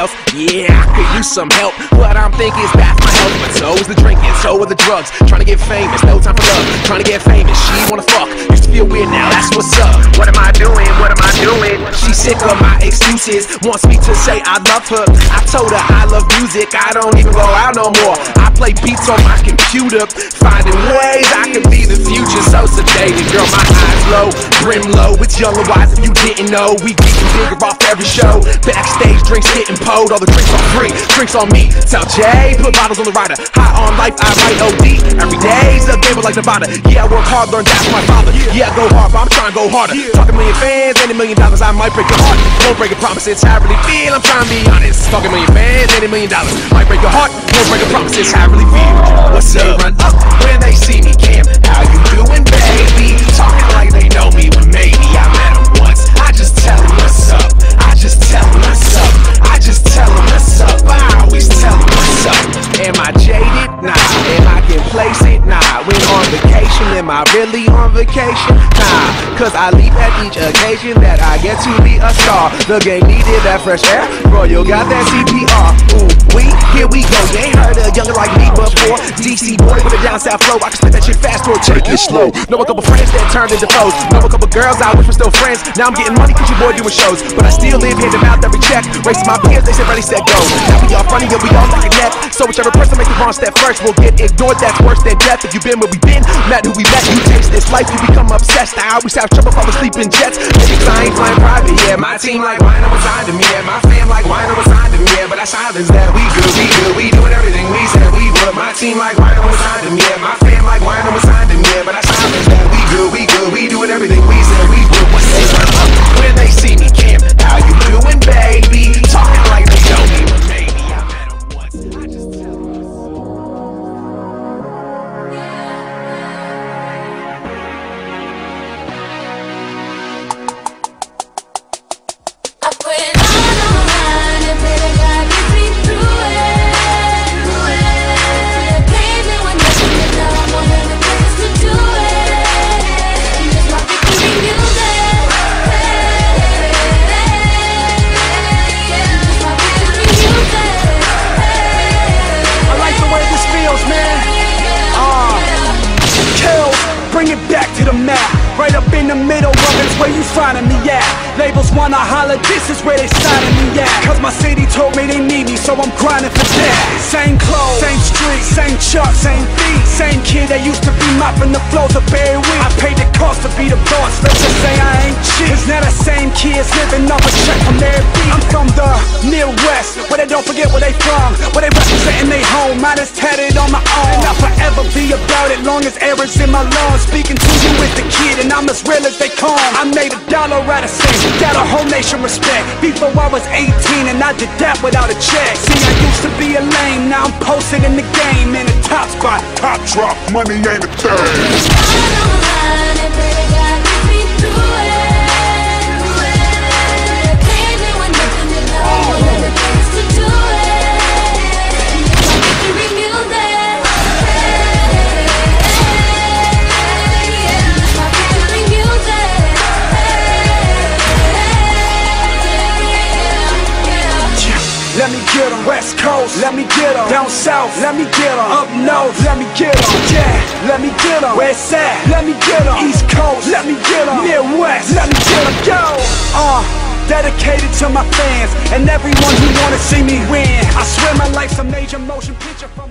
else. Yeah, I could use some help. What I'm thinking is that's my health, but so is the drinking, so are the drugs. Trying to get famous, no time for love. Trying to get famous, she wanna fuck. Used to feel weird now, that's what's up. What am I doing? What am I doing? She's sick of my excuses, wants me to say I love her. I told her I love music, I don't even go out no more. I play beats on my computer, finding ways I can be the future. So sedated, girl, my eyes low, brim low. It's and wise if you didn't know. We getting bigger off every show. Backstage drinks getting pulled, all the drinks are free. Drinks on me, tell Jay, put bottles on the rider. High on life, I write OD. Every day's a game like Nevada. Yeah, I work hard, learn that's my father. Yeah, I go hard, but I'm trying to go harder. Talking million fans, any million dollars, I might break your heart. Won't break a promise, it's how I really feel. I'm trying to be honest. Talking million fans, any million dollars, might break your heart. Won't break a promise, it's how I really feel. What's up? They run up when they see me, Cam. How you doing, baby? I really on vacation? Nah. Cause I leave at each occasion that I get to be a star. The game needed that fresh air. bro, Royal got that CPR. Ooh, we, here we go. You ain't heard a younger like me before. DC boy with a down south flow. I can spit that shit fast or take it slow. Know a couple friends that turned into foes. Know a couple girls I wish were still friends. Now I'm getting money cause your boy doing shows. But I still live hand to mouth every check. Racing my peers, they said ready, set, go. Now we all funny and we all like a net. So whichever person makes the wrong step first will get ignored. That's worse than death. If you've been where we been, met who we met, you taste this life, you become obsessed. I always have trouble falling asleep in jets. Maybe 'cause I ain't flying private, yeah. My team like wine was signed to me, yeah. My fam like wine was signed to me, yeah. But I silence that we good, we good, we doing everything we said we would. My team like was signed to me, yeah. My fam like wine where you finding me at. Labels wanna holler, this is where they signing me at. Cause my city told me they need me, so I'm grinding for that. Same clothes, same street, same chuck, same feet. Same kid that used to be mopping the floors of every week. I paid the cost to be the boss, let's just say I ain't cheap. Cause now the same kids living off a check from their beat. I'm from the Midwest, where they don't forget where they long as air is in my lungs. Speaking to you with the kid, and I'm as real as they come. I made a dollar out of cent, got a whole nation respect. Before I was 18, and I did that without a check. See, I used to be a lame, now I'm posted in the game. In a top spot, top drop, money ain't a thing. Get 'em. West Coast, let me get 'em. Down South, let me get 'em. Up North, let me get 'em. Yeah, let me get 'em. West Side, let me get 'em. East Coast, let me get 'em. Midwest, let me get 'em. Yo, uh, dedicated to my fans and everyone who wanna see me win. I swear my life's a major motion picture from